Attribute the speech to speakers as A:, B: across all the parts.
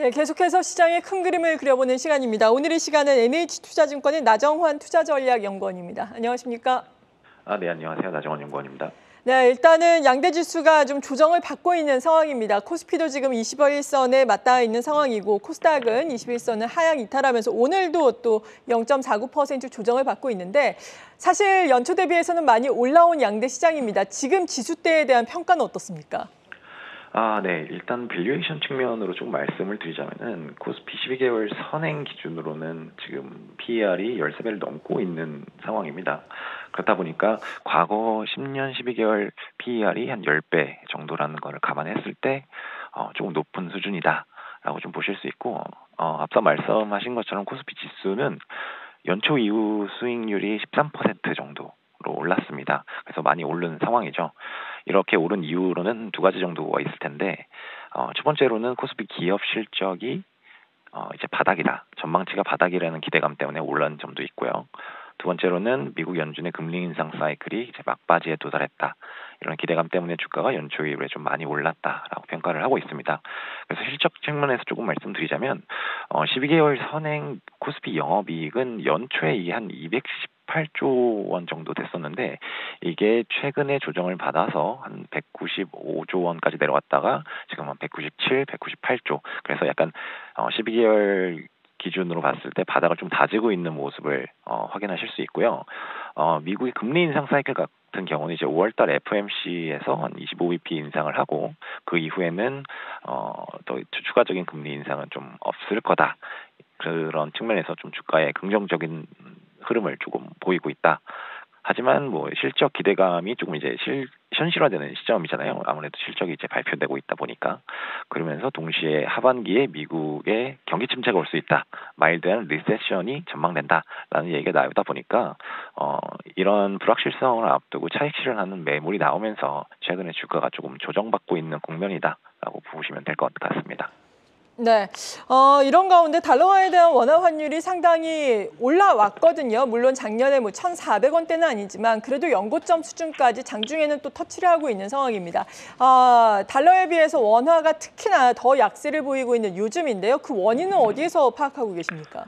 A: 네, 계속해서 시장의 큰 그림을 그려보는 시간입니다. 오늘 이 시간은 NH투자증권의 나정환 투자전략연구원입니다. 안녕하십니까?
B: 아, 네, 안녕하세요. 나정환 연구원입니다.
A: 네, 일단은 양대 지수가 좀 조정을 받고 있는 상황입니다. 코스피도 지금 21선에 맞닿아 있는 상황이고 코스닥은 21선을 하향 이탈하면서 오늘도 또 0.49% 조정을 받고 있는데 사실 연초 대비해서는 많이 올라온 양대 시장입니다. 지금 지수대에 대한 평가는 어떻습니까?
B: 아, 네. 일단 밸류에이션 측면으로 좀 말씀을 드리자면은 코스피 12개월 선행 기준으로는 지금 PER이 13배를 넘고 있는 상황입니다. 그렇다 보니까 과거 10년 12개월 PER이 한 10배 정도라는 것을 감안했을 때 어, 조금 높은 수준이다라고 좀 보실 수 있고 어, 앞서 말씀하신 것처럼 코스피 지수는 연초 이후 수익률이 13% 정도로 올랐습니다. 그래서 많이 오른 상황이죠. 이렇게 오른 이유로는 두 가지 정도가 있을 텐데 어, 첫 번째로는 코스피 기업 실적이 어, 이제 바닥이다. 전망치가 바닥이라는 기대감 때문에 올라는 점도 있고요. 두 번째로는 미국 연준의 금리 인상 사이클이 이제 막바지에 도달했다. 이런 기대감 때문에 주가가 연초 이후에 좀 많이 올랐다라고 평가를 하고 있습니다. 그래서 실적 측면에서 조금 말씀드리자면 어, 12개월 선행 코스피 영업이익은 연초에 한 210. 8조 원 정도 됐었는데 이게 최근에 조정을 받아서 한 195조 원까지 내려왔다가 지금 한 197, 198조. 그래서 약간 어 12개월 기준으로 봤을 때 바닥을 좀 다지고 있는 모습을 어, 확인하실 수 있고요. 어, 미국의 금리 인상 사이클 같은 경우는 이제 5월달 FMC에서 한 25bp 인상을 하고 그 이후에는 어, 더 추가적인 금리 인상은 좀 없을 거다. 그런 측면에서 좀 주가에 긍정적인 흐름을 조금 보이고 있다. 하지만 뭐 실적 기대감이 조금 이제 실 현실화되는 시점이잖아요. 아무래도 실적이 이제 발표되고 있다 보니까 그러면서 동시에 하반기에 미국의 경기 침체가 올 수 있다. 마일드한 리세션이 전망된다라는 얘기가 나오다 보니까 어 이런 불확실성을 앞두고 차익 실현하는 매물이 나오면서 최근에 주가가 조금 조정받고 있는 국면이다라고 보시면 될 것 같습니다.
A: 네, 어, 이런 가운데 달러화에 대한 원화 환율이 상당히 올라왔거든요. 물론 작년에 뭐 1,400원대는 아니지만 그래도 연고점 수준까지 장중에는 또 터치를 하고 있는 상황입니다. 어, 달러에 비해서 원화가 특히나 더 약세를 보이고 있는 요즘인데요. 그 원인은 어디에서 파악하고 계십니까?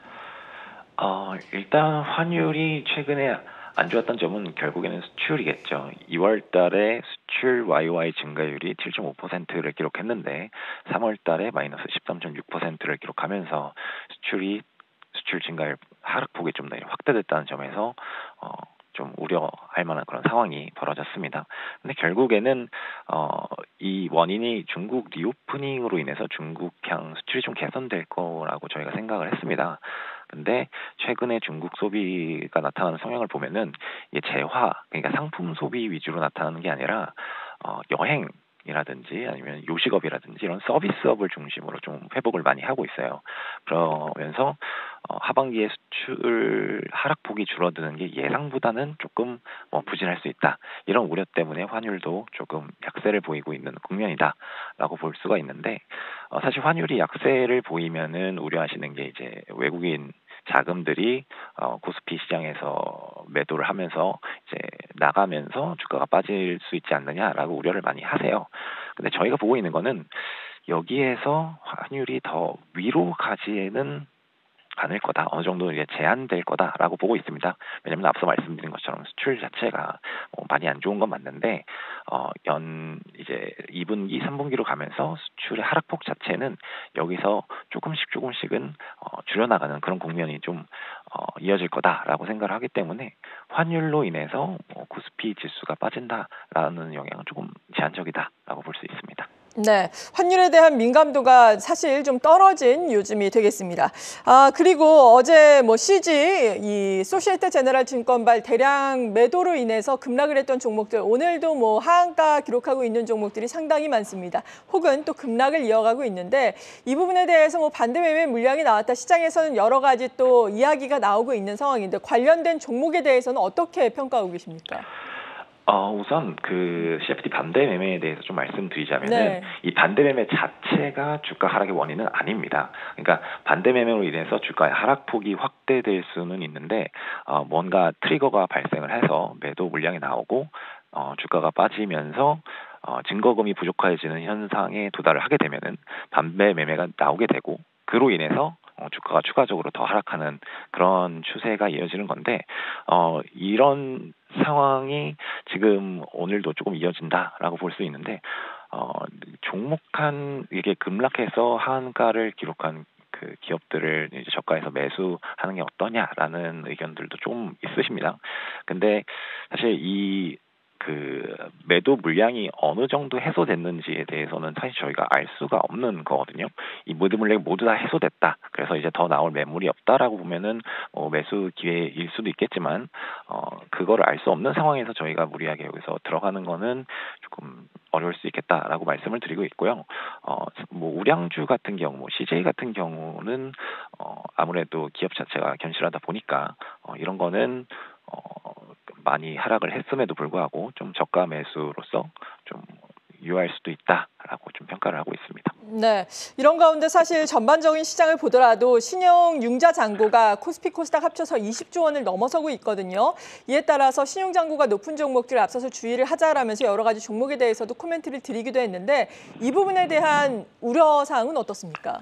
B: 어, 일단 환율이 최근에 안 좋았던 점은 결국에는 수출이겠죠. 2월 달에 수출 YY 증가율이 7.5%를 기록했는데 3월 달에 마이너스 13.6%를 기록하면서 수출이 수출 증가율 하락폭이 좀 더 확대됐다는 점에서 어, 좀 우려할 만한 그런 상황이 벌어졌습니다. 근데 결국에는 어, 이 원인이 중국 리오프닝으로 인해서 중국향 수출이 좀 개선될 거라고 저희가 생각을 했습니다. 근데 최근에 중국 소비가 나타나는 성향을 보면은 이 재화 그러니까 상품 소비 위주로 나타나는 게 아니라 어, 여행 이라든지 아니면 요식업이라든지 이런 서비스업을 중심으로 좀 회복을 많이 하고 있어요. 그러면서 어, 하반기에 수출 하락폭이 줄어드는 게 예상보다는 조금 뭐 부진할 수 있다. 이런 우려 때문에 환율도 조금 약세를 보이고 있는 국면이다라고 볼 수가 있는데 어, 사실 환율이 약세를 보이면은 우려하시는 게 이제 외국인 자금들이 어, 코스피 시장에서 매도를 하면서 이제 나가면서 주가가 빠질 수 있지 않느냐라고 우려를 많이 하세요. 근데 저희가 보고 있는 거는 여기에서 환율이 더 위로 가지는 않을 거다. 어느 정도 이제 제한될 거다라고 보고 있습니다. 왜냐하면 앞서 말씀드린 것처럼 수출 자체가 어, 많이 안 좋은 건 맞는데 어, 연 이제 2분기, 3분기로 가면서 수출의 하락폭 자체는 여기서 조금씩 조금씩은 어, 줄여나가는 그런 국면이 좀 어, 이어질 거다라고 생각을 하기 때문에 환율로 인해서 뭐 코스피 지수가 빠진다라는 영향은 조금 제한적이다라고 볼 수 있습니다.
A: 네, 환율에 대한 민감도가 사실 좀 떨어진 요즘이 되겠습니다. 아 그리고 어제 뭐 CG 이 소시에테 제너럴 증권발 대량 매도로 인해서 급락을 했던 종목들 오늘도 뭐 하한가 기록하고 있는 종목들이 상당히 많습니다. 혹은 또 급락을 이어가고 있는데 이 부분에 대해서 뭐 반대 매매 물량이 나왔다 시장에서는 여러 가지 또 이야기가 나오고 있는 상황인데 관련된 종목에 대해서는 어떻게 평가하고 계십니까?
B: 어, 우선 그 CFD 반대 매매에 대해서 좀 말씀드리자면은 네. 이 반대 매매 자체가 주가 하락의 원인은 아닙니다. 그러니까 반대 매매로 인해서 주가의 하락폭이 확대될 수는 있는데 어, 뭔가 트리거가 발생을 해서 매도 물량이 나오고 어, 주가가 빠지면서 어, 증거금이 부족해지는 현상에 도달을 하게 되면은 반배 매매가 나오게 되고 그로 인해서 어, 주가가 추가적으로 더 하락하는 그런 추세가 이어지는 건데 어, 이런 상황이 지금 오늘도 조금 이어진다라고 볼 수 있는데 어, 종목한 이게 급락해서 한가를 기록한 그 기업들을 이제 저가에서 매수하는 게 어떠냐라는 의견들도 좀 있으십니다. 근데 사실 이 그 매도 물량이 어느 정도 해소됐는지에 대해서는 사실 저희가 알 수가 없는 거거든요. 이 매도 물량이 모두 다 해소됐다. 그래서 이제 더 나올 매물이 없다라고 보면은 어, 매수 기회일 수도 있겠지만 어 그거를 알수 없는 상황에서 저희가 무리하게 여기서 들어가는 거는 조금 어려울 수 있겠다라고 말씀을 드리고 있고요. 어, 뭐 우량주 같은 경우, 뭐 CJ 같은 경우는 어, 아무래도 기업 자체가 견실하다 보니까 어, 이런 거는 어, 많이 하락을 했음에도 불구하고 좀 저가 매수로서 좀 유효할 수도 있다라고 좀 평가를 하고 있습니다.
A: 네, 이런 가운데 사실 전반적인 시장을 보더라도 신용 융자 잔고가 코스피 코스닥 합쳐서 20조 원을 넘어서고 있거든요. 이에 따라서 신용 잔고가 높은 종목들 앞서서 주의를 하자라면서 여러 가지 종목에 대해서도 코멘트를 드리기도 했는데 이 부분에 대한 우려 사항은 어떻습니까?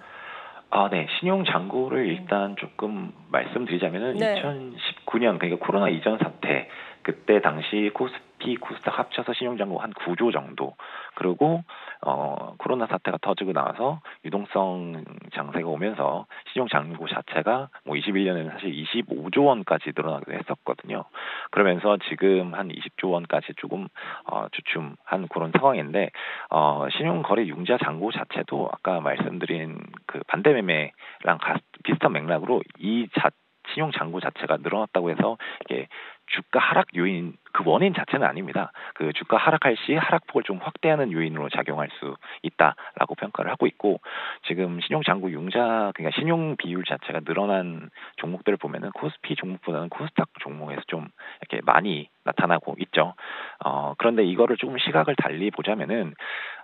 B: 아, 네. 신용 잔고를 일단 조금 말씀드리자면은
A: 네.
B: 2019년 그러니까 코로나 이전 사태 그때 당시 코스피 코스닥 합쳐서 신용잔고 한 9조 정도 그리고 어 코로나 사태가 터지고 나서 유동성 장세가 오면서 신용잔고 자체가 뭐 21년에는 사실 25조 원까지 늘어나기도 했었거든요. 그러면서 지금 한 20조 원까지 조금 어 주춤한 그런 상황인데 어 신용거래 융자 잔고 자체도 아까 말씀드린 그 반대 매매랑 비슷한 맥락으로 이 자, 신용 잔고 자체가 늘어났다고 해서 이게 주가 하락 요인 그 원인 자체는 아닙니다. 그 주가 하락할 시 하락폭을 좀 확대하는 요인으로 작용할 수 있다라고 평가를 하고 있고 지금 신용 잔고 융자 그러니까 신용 비율 자체가 늘어난 종목들을 보면은 코스피 종목보다는 코스닥 종목에서 좀 이렇게 많이 나타나고 있죠. 어 그런데 이거를 조금 시각을 달리 보자면은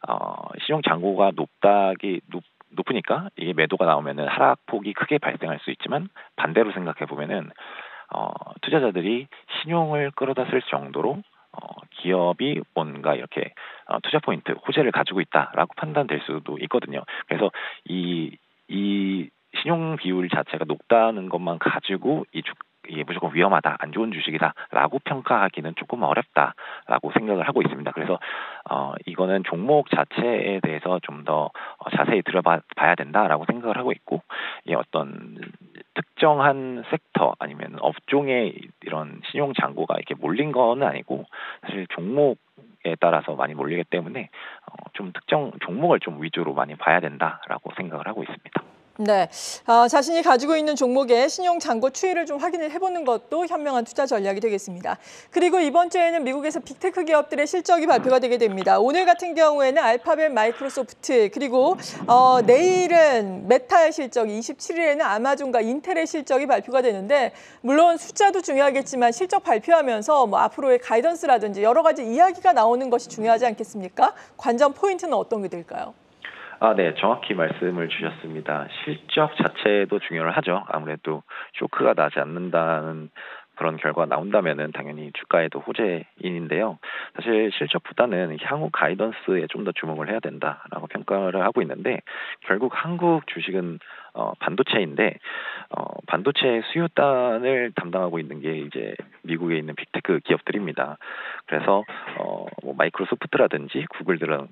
B: 어 신용 잔고가 높다기 높 높으니까 이게 매도가 나오면은 하락폭이 크게 발생할 수 있지만 반대로 생각해 보면은 어, 투자자들이 신용을 끌어다 쓸 정도로 어, 기업이 뭔가 이렇게 어, 투자 포인트, 호재를 가지고 있다라고 판단될 수도 있거든요. 그래서 이, 이 신용 비율 자체가 높다는 것만 가지고 이 주, 이게 무조건 위험하다, 안 좋은 주식이다라고 평가하기는 조금 어렵다라고 생각을 하고 있습니다. 그래서 어 이거는 종목 자체에 대해서 좀더 어, 자세히 들어봐야 된다라고 생각을 하고 있고 이 어떤 특정한 섹터 아니면 업종의 이런 신용 잔고가 이렇게 몰린 거는 아니고 사실 종목 에 따라서 많이 몰리기 때문에 어, 좀 특정 종목을 좀 위주로 많이 봐야 된다라고 생각을 하고 있습니다.
A: 네, 어, 자신이 가지고 있는 종목의 신용 잔고 추이를 좀 확인을 해보는 것도 현명한 투자 전략이 되겠습니다. 그리고 이번 주에는 미국에서 big tech 기업들의 실적이 발표가 되게 됩니다. 오늘 같은 경우에는 알파벳, 마이크로소프트 그리고 어, 내일은 메타의 실적, 27일에는 아마존과 인텔의 실적이 발표가 되는데 물론 숫자도 중요하겠지만 실적 발표하면서 뭐 앞으로의 guidance라든지 여러 가지 이야기가 나오는 것이 중요하지 않겠습니까? 관전 포인트는 어떤 게 될까요?
B: 아, 네, 정확히 말씀을 주셨습니다. 실적 자체도 중요하죠. 아무래도 쇼크가 나지 않는다는 그런 결과가 나온다면은 당연히 주가에도 호재인인데요. 사실 실적보다는 향후 가이던스에 좀 더 주목을 해야 된다라고 평가를 하고 있는데 결국 한국 주식은 어, 반도체인데 어, 반도체 수요단을 담당하고 있는 게 이제 미국에 있는 빅테크 기업들입니다. 그래서 어, 뭐 마이크로소프트라든지 구글들은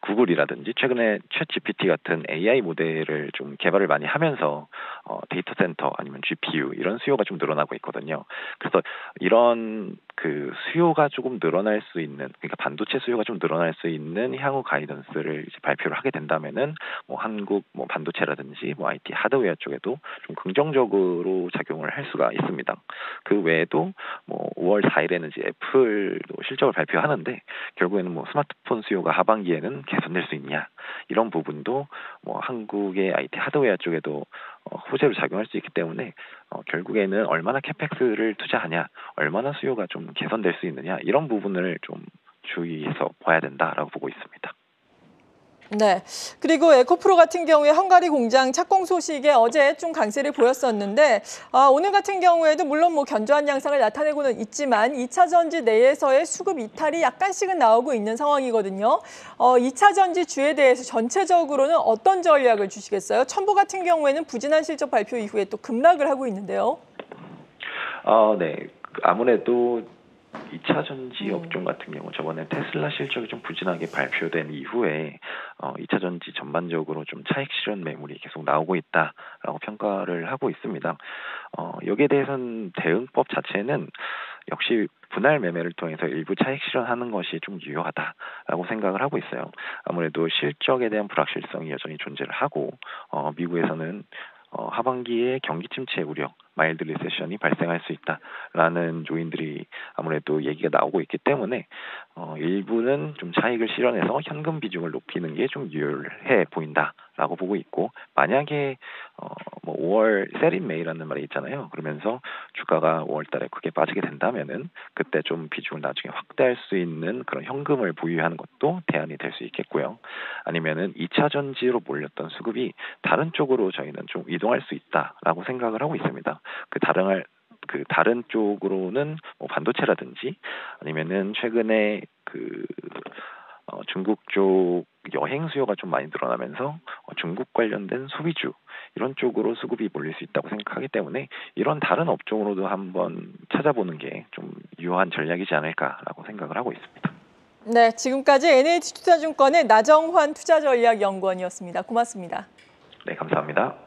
B: 구글이라든지 최근에 챗 GPT 같은 AI 모델을 좀 개발을 많이 하면서 어, 데이터 센터 아니면 GPU 이런 수요가 좀 늘어나고 있거든요. 그래서 이런 그 수요가 조금 늘어날 수 있는 그러니까 반도체 수요가 좀 늘어날 수 있는 향후 guidance를 이제 발표를 하게 된다면은 뭐 한국 뭐 반도체라든지 뭐 IT 하드웨어 쪽에도 좀 긍정적으로 작용을 할 수가 있습니다. 그 외에도 뭐 5월 4일에는 이제 애플도 실적을 발표하는데 결국에는 뭐 스마트폰 수요가 하반기에는 개선될 수 있냐 이런 부분도 뭐 한국의 IT 하드웨어 쪽에도 어, 호재로 작용할 수 있기 때문에 어, 결국에는 얼마나 캐펙스를 투자하냐, 얼마나 수요가 좀 개선될 수 있느냐 이런 부분을 좀 주의해서 봐야 된다라고 보고 있습니다.
A: 네. 그리고 에코프로 같은 경우에 헝가리 공장 착공 소식에 어제 좀 강세를 보였었는데 아, 오늘 같은 경우에도 물론 뭐 견조한 양상을 나타내고는 있지만 2차 전지 내에서의 수급 이탈이 약간씩은 나오고 있는 상황이거든요. 어, 2차 전지 주에 대해서 전체적으로는 어떤 전략을 주시겠어요? 첨보 같은 경우에는 부진한 실적 발표 이후에 또 급락을 하고 있는데요.
B: 어, 네. 아무래도 2차 전지
A: 음.
B: 업종 같은 경우 저번에 테슬라 실적이 좀 부진하게 발표된 이후에 어, 2차 전지 전반적으로 좀 차익 실현 매물이 계속 나오고 있다라고 평가를 하고 있습니다. 어, 여기에 대해서는 대응법 자체는 역시 분할 매매를 통해서 일부 차익 실현하는 것이 좀 유효하다라고 생각을 하고 있어요. 아무래도 실적에 대한 불확실성이 여전히 존재를 하고 어, 미국에서는 어, 하반기에 경기 침체 우려, mild recession이 발생할 수 있다라는 요인들이 아무래도 얘기가 나오고 있기 때문에 어, 일부는 좀 차익을 실현해서 현금 비중을 높이는 게 좀 유효해 보인다라고 보고 있고 만약에 어, 뭐 5월 세린 메이라는 말이 있잖아요. 그러면서 주가가 5월달에 크게 빠지게 된다면은 그때 좀 비중을 나중에 확대할 수 있는 그런 현금을 보유하는 것도 대안이 될 수 있겠고요. 아니면은 2차 전지로 몰렸던 수급이 다른 쪽으로 저희는 좀 이동할 수 있다라고 생각을 하고 있습니다. 그 다른 그 다른 쪽으로는 뭐 반도체라든지 아니면은 최근에 그 어, 중국 쪽 여행 수요가 좀 많이 늘어나면서 어, 중국 관련된 소비주 이런 쪽으로 수급이 몰릴 수 있다고 생각하기 때문에 이런 다른 업종으로도 한번 찾아보는 게 좀 유효한 전략이지 않을까라고 생각을 하고 있습니다.
A: 네, 지금까지 NH투자증권의 나정환 투자전략연구원이었습니다. 고맙습니다.
B: 네, 감사합니다.